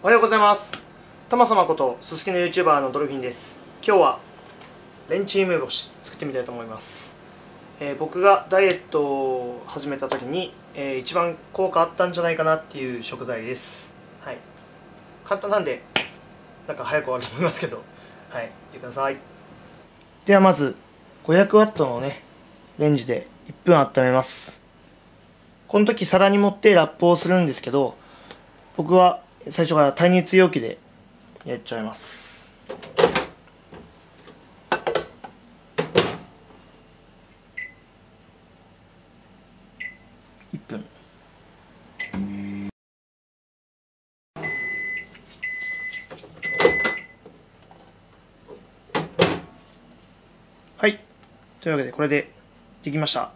おはようございます。トマ様ことすすきの YouTuber のドルフィンです。今日はレンチン梅干し作ってみたいと思います、えー僕がダイエットを始めた時に、えー一番効果あったんじゃないかなっていう食材です。はい。簡単なんでなんか早く終わると思いますけど。はい。見てください。ではまず 500W のねレンジで1分温めます。この時皿に盛ってラップをするんですけど僕は最初から耐熱容器でやっちゃいます。1分。はい。というわけでこれでできました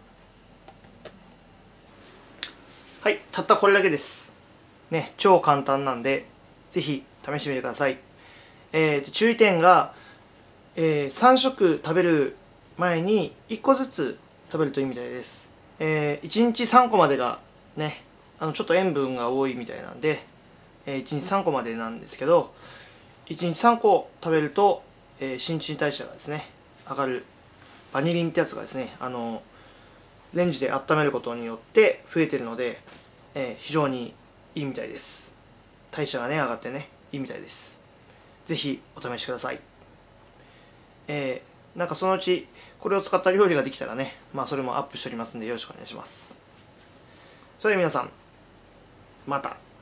はいたったこれだけですね、超簡単なんで、ぜひ試してみてください。えーと注意点が、えー3食食べる前に1個ずつ食べるといいみたいです。えー1日3個までがね、あのちょっと塩分が多いみたいなんで、えー1日3個までなんですけど、1日3個食べると、えー新陳代謝がですね、上がるバニリンってやつがですね、あのレンジで温めることによって増えてるので、えー非常にいいみたいです。代謝がね上がってねいいみたいです。ぜひお試しください。えー、なんかそのうちこれを使った料理ができたらねまあそれもアップしておりますんでよろしくお願いします。それでは皆さんまた。